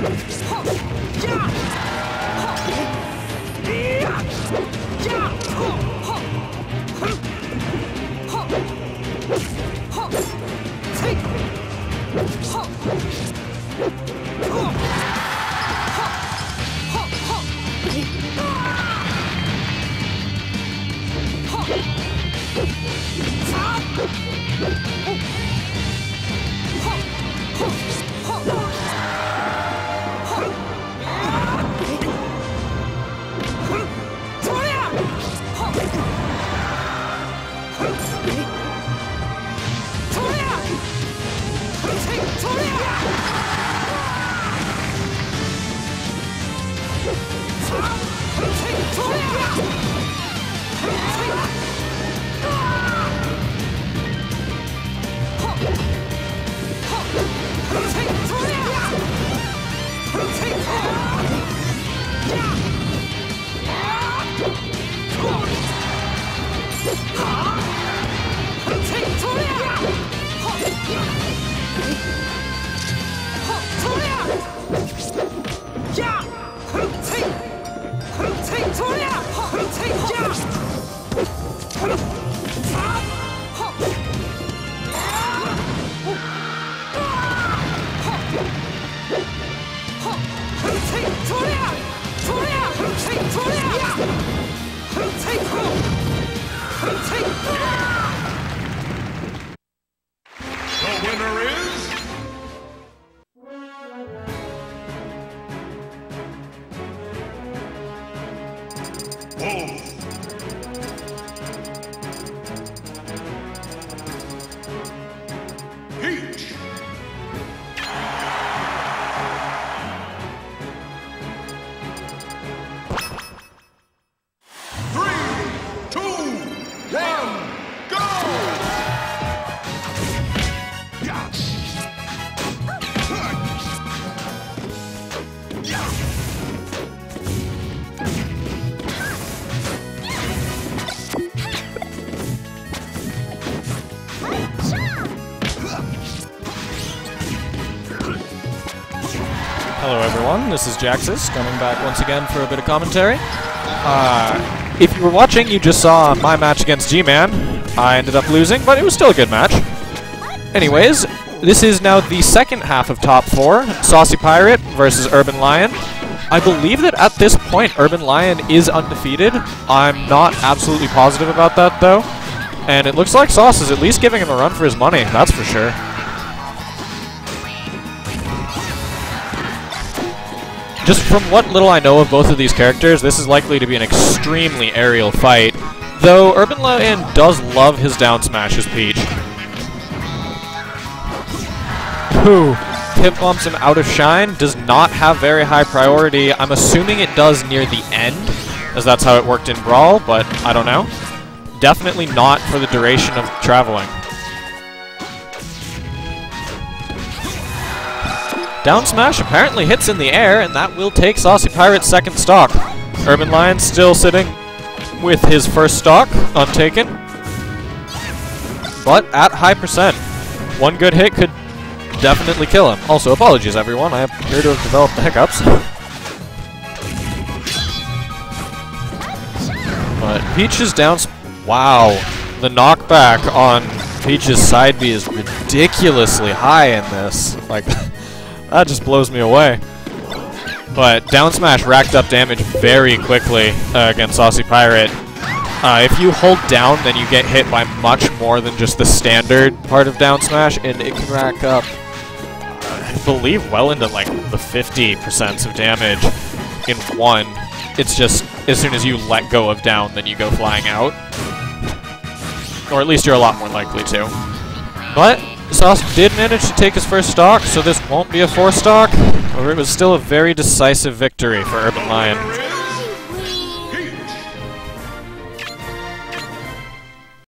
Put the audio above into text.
The winner is. Hello everyone, this is Jaxas, coming back once again for a bit of commentary. Uh, if you were watching, you just saw my match against G-Man. I ended up losing, but it was still a good match. Anyways, this is now the second half of Top 4, Saucy Pirate versus Urban Lion. I believe that at this point, Urban Lion is undefeated. I'm not absolutely positive about that, though. And it looks like Sauce is at least giving him a run for his money, that's for sure. Just from what little I know of both of these characters, this is likely to be an extremely aerial fight. Though Urban Lion does love his down smash as Peach. Who Pip bumps him out of Shine, does not have very high priority. I'm assuming it does near the end, as that's how it worked in Brawl, but I don't know. Definitely not for the duration of traveling. Down smash apparently hits in the air, and that will take Saucy Pirate's second stock. Urban Lion still sitting with his first stock untaken, but at high percent. One good hit could definitely kill him. Also, apologies everyone, I appear to have developed hiccups. but Peach's down... s- Wow, the knockback on Peach's side B is ridiculously high in this. Like... That just blows me away. But down smash racked up damage very quickly uh, against Saucy Pirate. Uh, if you hold down, then you get hit by much more than just the standard part of down smash, and it can rack up, I believe, well into like the 50% of damage in one. It's just as soon as you let go of down, then you go flying out. Or at least you're a lot more likely to. But Sauce did manage to take his first stock, so this won't be a four stock. However, it was still a very decisive victory for Urban Lion.